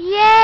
Yay!